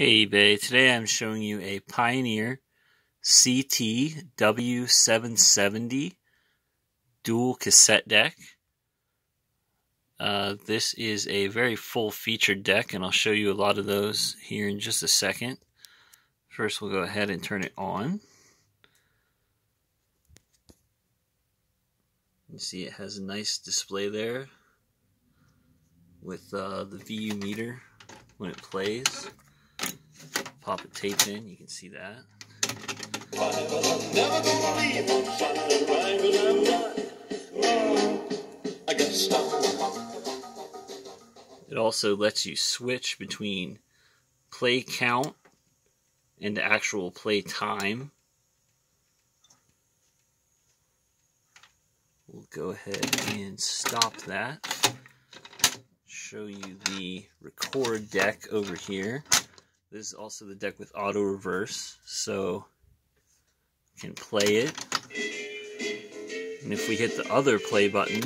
Hey eBay, today I'm showing you a Pioneer CT-W770 dual cassette deck. Uh, this is a very full featured deck and I'll show you a lot of those here in just a second. First we'll go ahead and turn it on. You see it has a nice display there with uh, the VU meter when it plays pop a tape in, you can see that. It also lets you switch between play count and actual play time. We'll go ahead and stop that. Show you the record deck over here. This is also the deck with auto reverse, so we can play it. And if we hit the other play button,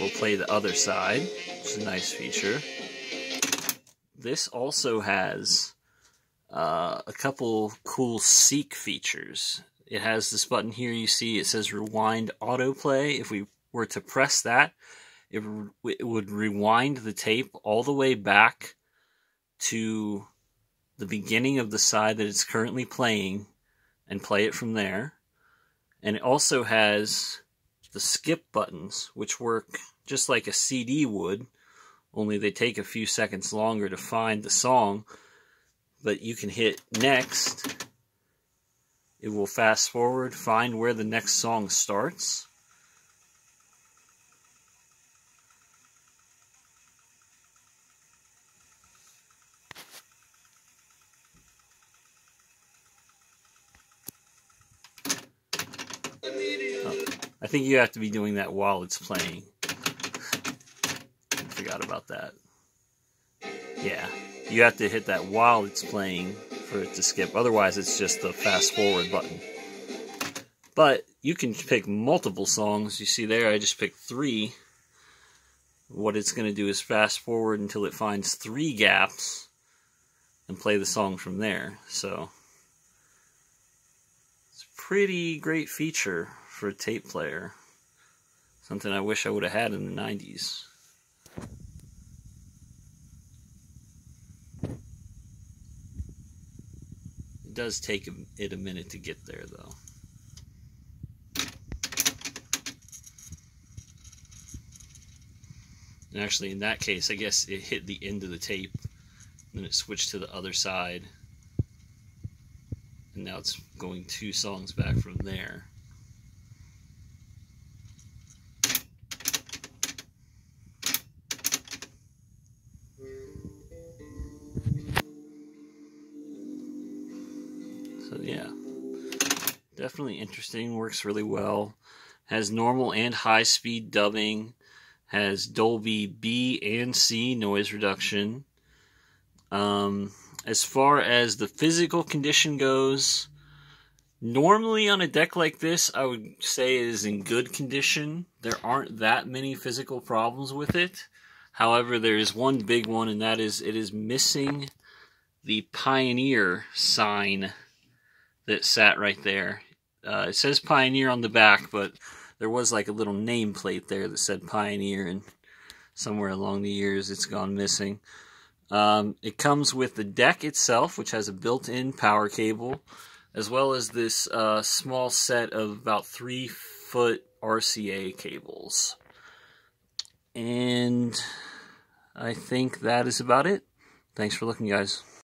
we'll play the other side, which is a nice feature. This also has uh, a couple cool seek features. It has this button here you see, it says rewind autoplay. If we were to press that, it, it would rewind the tape all the way back to the beginning of the side that it's currently playing and play it from there. And it also has the skip buttons, which work just like a CD would, only they take a few seconds longer to find the song. But you can hit next. It will fast forward, find where the next song starts. I think you have to be doing that while it's playing. I forgot about that. Yeah, you have to hit that while it's playing for it to skip. Otherwise, it's just the fast forward button. But you can pick multiple songs. You see there, I just picked three. What it's going to do is fast forward until it finds three gaps and play the song from there. So, it's a pretty great feature for a tape player. Something I wish I would have had in the 90s. It does take it a minute to get there, though. And actually, in that case, I guess it hit the end of the tape, then it switched to the other side, and now it's going two songs back from there. Yeah, definitely interesting. Works really well. Has normal and high speed dubbing. Has Dolby B and C noise reduction. Um, as far as the physical condition goes, normally on a deck like this, I would say it is in good condition. There aren't that many physical problems with it. However, there is one big one, and that is it is missing the Pioneer sign that sat right there. Uh, it says Pioneer on the back, but there was like a little nameplate there that said Pioneer, and somewhere along the years it's gone missing. Um, it comes with the deck itself, which has a built-in power cable, as well as this uh, small set of about three foot RCA cables. And I think that is about it. Thanks for looking, guys.